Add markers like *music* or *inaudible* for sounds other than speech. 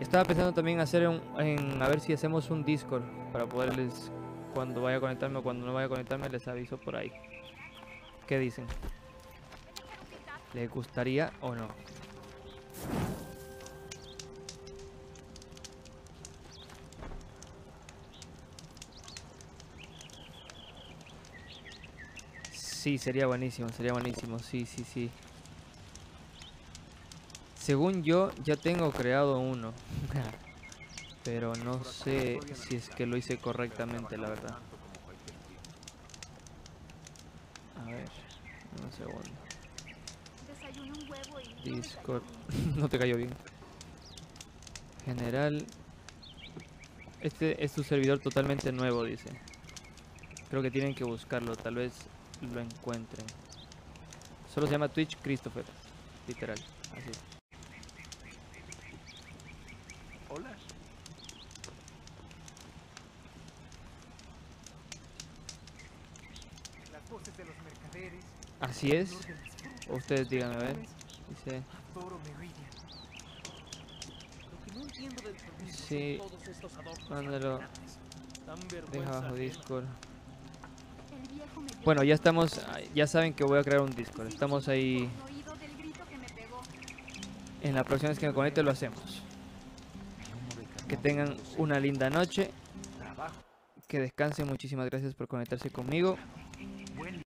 Estaba pensando también hacer un, en a ver si hacemos un Discord para poderles cuando vaya a conectarme o cuando no vaya a conectarme les aviso por ahí. ¿Qué dicen? ¿Les gustaría o no? Sí, sería buenísimo, sería buenísimo, sí, sí, sí. Según yo, ya tengo creado uno. *laughs* Pero no sé si es que lo hice correctamente, la verdad. A ver, un segundo. Discord. *laughs* no te cayó bien. General. Este es tu servidor totalmente nuevo, dice. Creo que tienen que buscarlo, tal vez lo encuentren. Solo se llama Twitch Christopher. Literal. Así. Hola. Las voces de los mercaderes. Así es. Ustedes díganme, a ver. Dice. Adoro Meridian. Lo que no entiendo del servicio Sí. Mándalo. Deja abajo. Discord. Bueno, ya estamos. Ya saben que voy a crear un Discord. Estamos ahí. En la próxima vez que me conecte lo hacemos. Que tengan una linda noche. Que descansen. Muchísimas gracias por conectarse conmigo.